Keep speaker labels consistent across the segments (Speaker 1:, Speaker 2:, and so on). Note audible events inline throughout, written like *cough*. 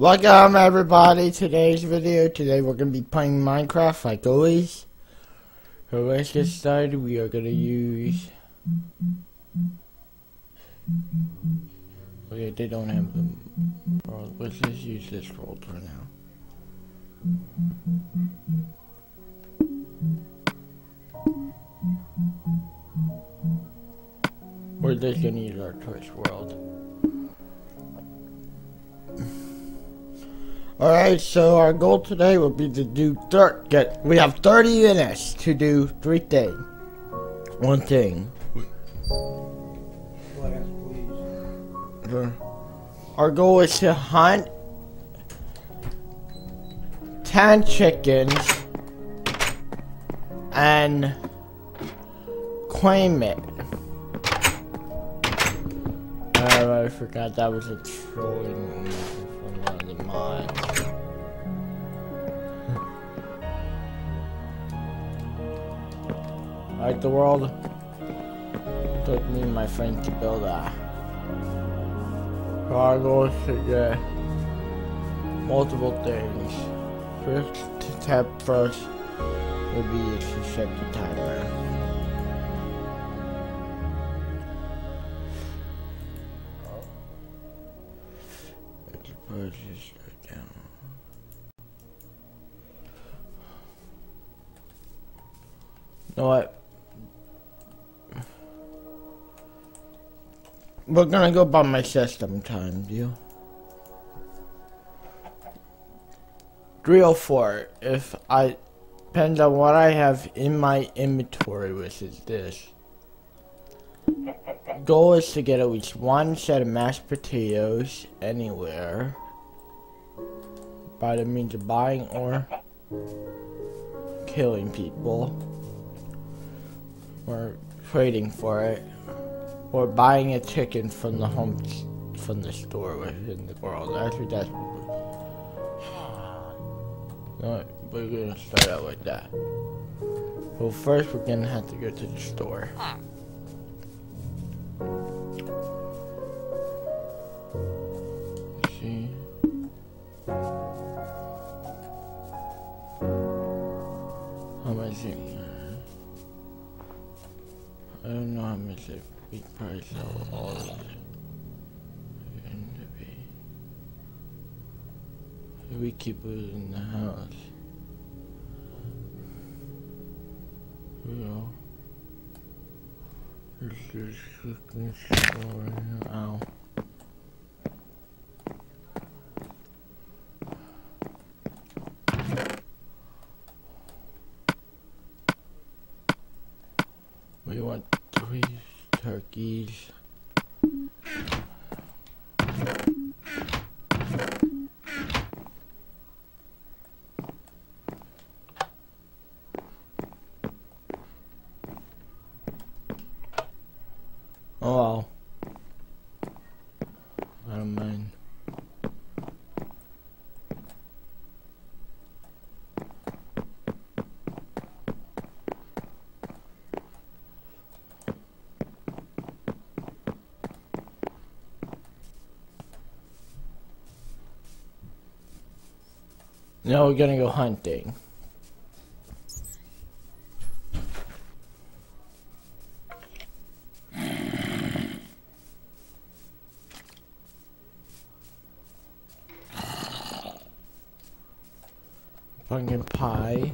Speaker 1: Welcome everybody today's video. Today we're going to be playing Minecraft like always. So let's get started. We are going to use... Okay, they don't have the world. Let's just use this world for now. We're just going to use our choice world. Alright, so our goal today will be to do thir get we have 30 minutes to do three things. One thing. Our goal is to hunt 10 chickens and claim it. Oh, I forgot that was a trolling from one of the mods. The world took me and my friend to build a cargo to get multiple things. First step first would be to set the timer. You know what? We're gonna go by my system time, deal. 304. If I depends on what I have in my inventory, which is this. Goal is to get at least one set of mashed potatoes anywhere by the means of buying or killing people or trading for it or buying a chicken from the home from the store within the world. Actually, that's no, we're gonna start out like that. Well, first we're gonna have to go to the store. Uh, we probably sell all of it. We keep it in the house. Yeah. This is cooking store. Ow. We want three turkeys. Oh well. I don't mind. Now we're gonna go hunting. Pumpkin pie.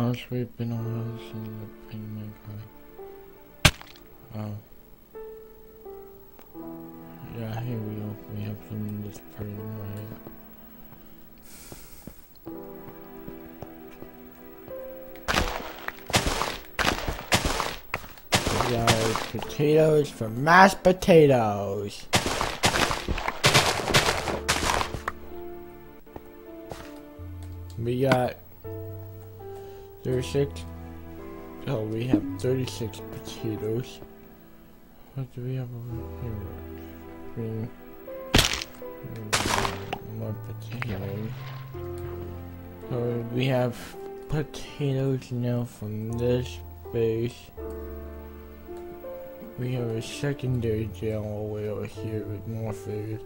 Speaker 1: Huh? Sweeping around in the paint my car. Oh. Yeah, here we go. We have some in this person right got potatoes for mashed potatoes. We got 36. Oh, we have 36 potatoes. What do we have over here? Green. Hmm, more potatoes. So we have potatoes now from this base. We have a secondary jail all the way over here with more food.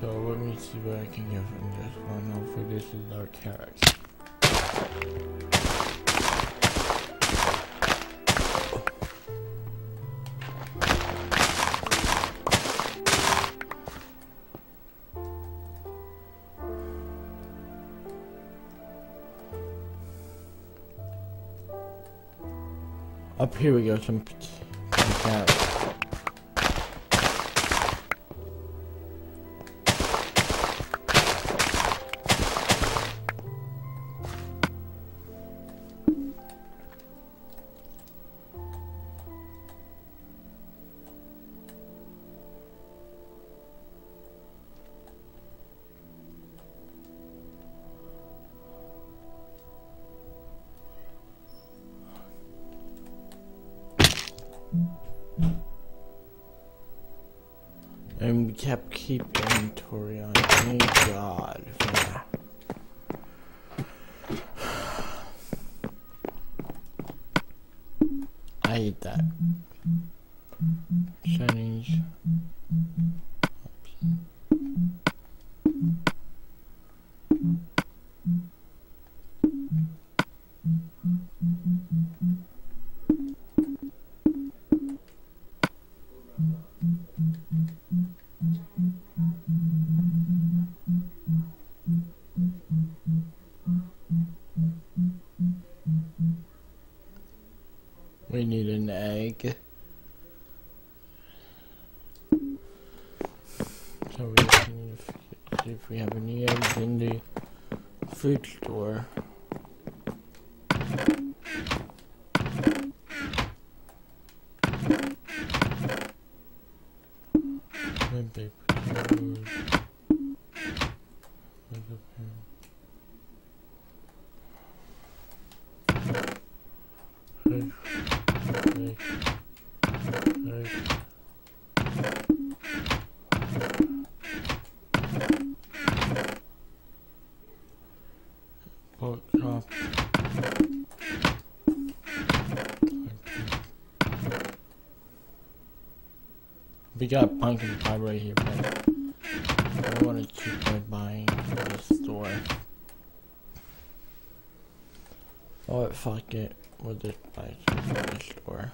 Speaker 1: So let me see what I can get from this one. Hopefully this is our carrots. Up here we go, some, some kept keep inventory on. Thank God. *sighs* I hate that. An. So we just need to see if we have any eggs in the food store. Potatoes. Chop. We got pumpkin pie right here, but I don't want to keep my buying from the store. Oh, fuck it. We'll just buy some from the store.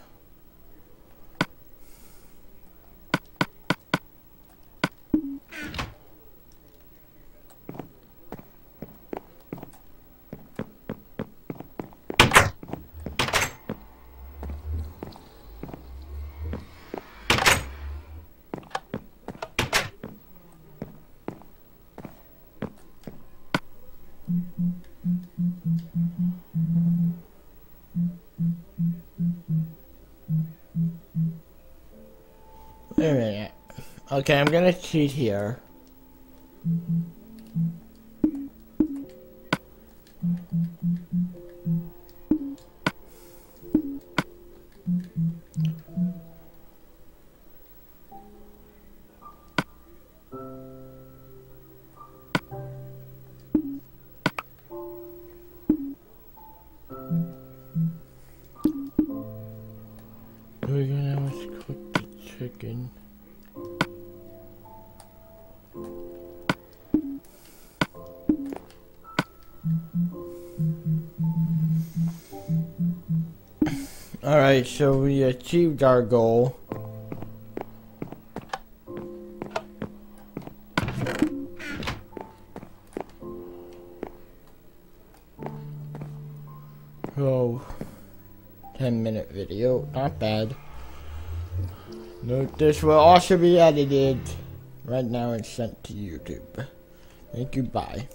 Speaker 1: Okay, I'm gonna cheat here. We're gonna have to cook the chicken. Alright, so we achieved our goal. 10 minute video. Not bad. Note this will also be edited. Right now it's sent to YouTube. Thank you, bye.